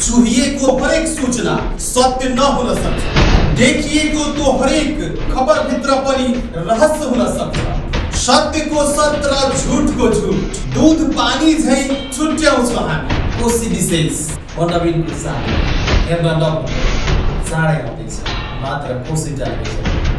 चुहिएको हरेक सूचना सत्य नहुन सक्छ। देखिएको त्यो हरेक खबर खबरभित्र पनि रहस्य हुन सक्छ। सत्यको सत्य र झुटको झुट दुध पानी झै छुट्याउँछ हामी। कोसी विशेष नवीनको साथ हेर्न नहुने चाँडै आउँदैछ। मात्र कोसी जाँदैछ